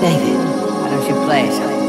David, why don't you play something?